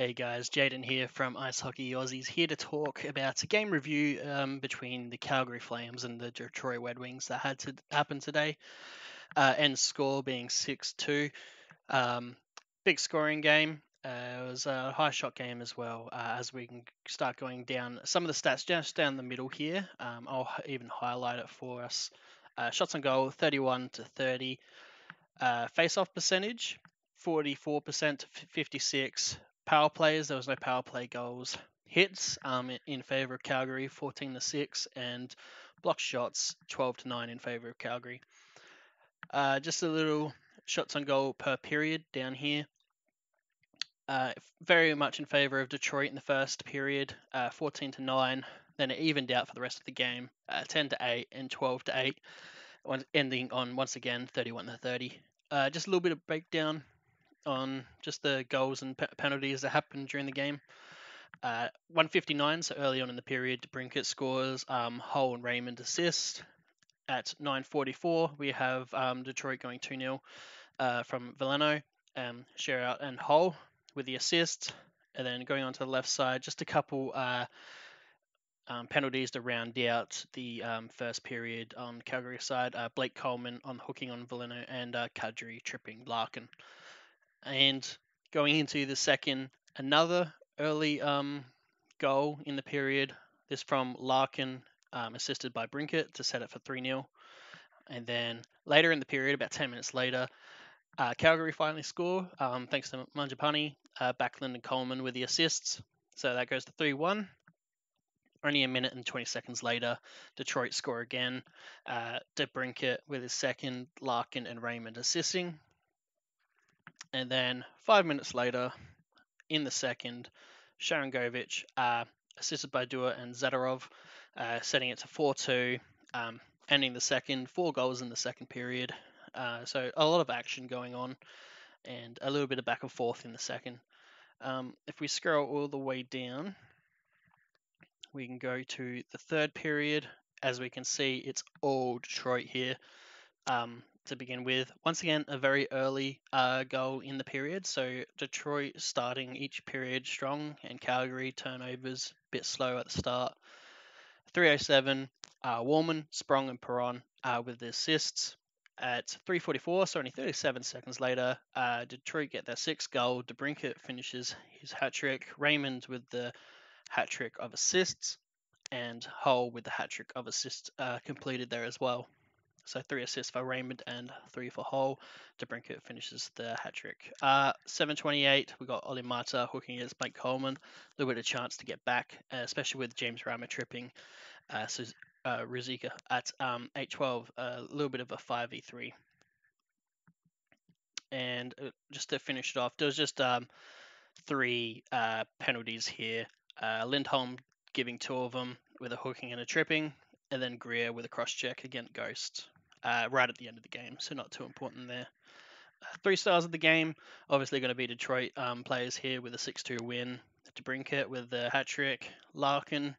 Hey guys, Jaden here from Ice Hockey Aussies, here to talk about a game review um, between the Calgary Flames and the Detroit Red Wings that had to happen today. Uh, end score being 6 2. Um, big scoring game. Uh, it was a high shot game as well. Uh, as we can start going down some of the stats just down the middle here, um, I'll even highlight it for us. Uh, shots on goal 31 to 30. Uh, face off percentage 44% to 56 power plays. There was no power play goals. Hits um, in favor of Calgary, 14 to 6, and block shots, 12 to 9 in favor of Calgary. Uh, just a little shots on goal per period down here. Uh, very much in favor of Detroit in the first period, uh, 14 to 9. Then it evened out for the rest of the game, uh, 10 to 8 and 12 to 8, ending on once again 31 to 30. Uh, just a little bit of breakdown on just the goals and pe- penalties that happened during the game. Uh, 159, so early on in the period, Brinkett scores. Um, Hull and Raymond assist. At 9:44, we have um, Detroit going 2 0 uh, from Veleno, um, Chiarot and Hull with the assist. And then going on to the left side, just a couple uh, um, penalties to round out the um, first period on Calgary side. Uh, Blake Coleman on hooking on Veleno and uh, Kadri tripping Larkin. And going into the second, another early um, goal in the period. This from Larkin, um, assisted by Brinkett to set it for 3 0. And then later in the period, about 10 minutes later, uh, Calgary finally score um, thanks to Mangiapane, uh, Backlund, and Coleman with the assists. So that goes to 3 1. Only a minute and 20 seconds later, Detroit score again. Uh, DeBrincat with his second, Larkin and Raymond assisting. And then five minutes later, in the second, Sharangovich, uh, assisted by Dewar and Zadorov, uh, setting it to 4 2, um, ending the second, four goals in the second period. Uh, so a lot of action going on and a little bit of back and forth in the second. Um, if we scroll all the way down, we can go to the third period. As we can see, it's all Detroit here. Um, to begin with. Once again, a very early uh, goal in the period. So Detroit starting each period strong, and Calgary turnovers a bit slow at the start. 307, uh, Walman, Sprong, and Perron uh, with the assists. At 3:44, so only 37 seconds later, uh, Detroit get their sixth goal. DeBrincat finishes his hat trick. Raymond with the hat trick of assists, and Hull with the hat trick of assists uh, completed there as well. So three assists for Raymond and three for Hull. DeBrincat finishes the hat trick. Uh, 728, we got Olli Maatta hooking against Blake Coleman. A little bit of chance to get back, uh, especially with James Rama tripping. Uh, so uh, at um, 812, a little bit of a 5v3. And uh, just to finish it off, there was just um, three uh, penalties here. Uh, Lindholm giving two of them with a hooking and a tripping, and then Greer with a cross check against Ghost uh, right at the end of the game, so not too important there. Uh, three stars of the game, obviously going to be Detroit um, players here with a 6 2 win. DeBrincat with the hat trick, Larkin,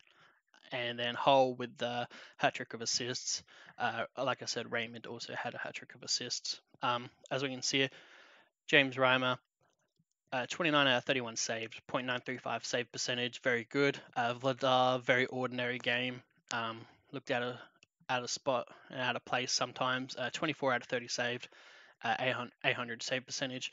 and then Hull with the hat trick of assists. Uh, like I said, Raymond also had a hat trick of assists. Um, as we can see, James Reimer, uh, 29 out of 31 saved, 0.935 save percentage, very good. Uh, Vladar, very ordinary game. Um, looked at a out of spot and out of place sometimes. Uh, 24 out of 30 saved, uh, 800, 800 save percentage.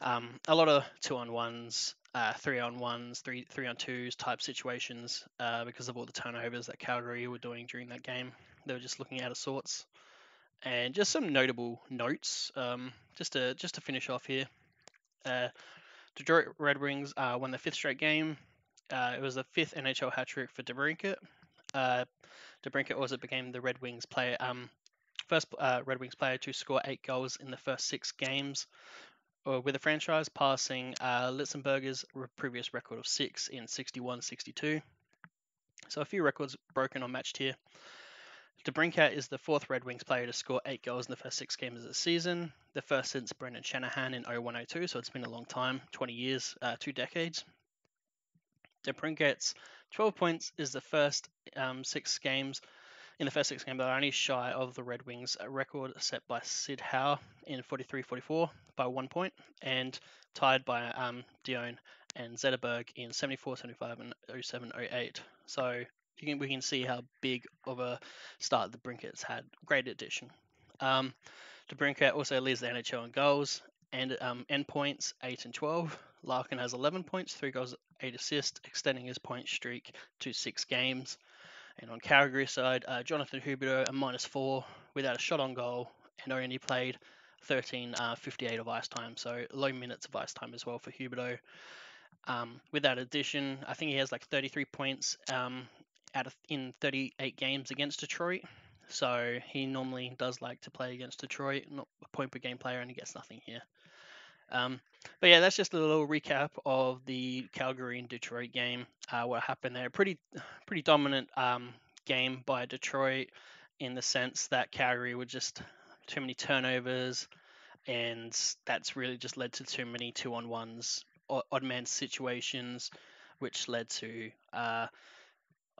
Um, a lot of two on ones, uh, three on ones, three three on twos type situations uh, because of all the turnovers that Calgary were doing during that game. They were just looking out of sorts. And just some notable notes, um, just to just to finish off here. Uh, Detroit Red Wings uh, won the fifth straight game. it was the fifth NHL hat trick for DeBrincat. Uh, DeBrincat also became the Red Wings player, um, first uh, Red Wings player to score eight goals in the first six games uh, with the franchise, passing uh, Litzenberger's previous record of six in 61-62. So a few records broken or matched here. DeBrincat is the fourth Red Wings player to score eight goals in the first six games of the season, the first since Brendan Shanahan in 0102, so it's been a long time 20 years, uh, two decades. DeBrincat's 12 points is the first um, six games. In the first six games, they're only shy of the Red Wings record set by Sid Howe in 43-44 by one point, and tied by um, Dionne and Zetterberg in 74, 75, and 07, 08. So can, we can see how big of a start DeBrincat's had. Great addition. Um, DeBrincat also leads the NHL in goals and um, end points, 8 and 12. Larkin has 11 points, 3 goals, 8 assists, extending his point streak to 6 games. And on Calgary side, uh, Jonathan Huberdeau, a minus 4 without a shot on goal and only played 13 uh, 58 of ice time, so low minutes of ice time as well for Huberdeau. Um, with that addition, I think he has like 33 points um, out of in 38 games against Detroit. So he normally does like to play against Detroit, not a point per game player, and he gets nothing here. Um, but yeah, that's just a little recap of the Calgary and Detroit game. Uh, what happened there? Pretty, pretty dominant um, game by Detroit in the sense that Calgary were just too many turnovers, and that's really just led to too many two on ones, odd man situations, which led to, uh,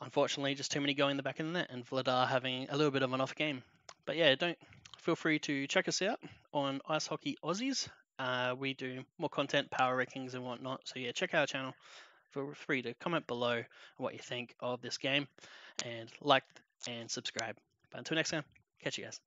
unfortunately, just too many going in the back of the net, and Vladar having a little bit of an off game. But yeah, don't feel free to check us out on Ice Hockey Aussies. Uh, we do more content, power rankings, and whatnot. So yeah, check our channel. Feel free to comment below what you think of this game, and like and subscribe. But until next time, catch you guys.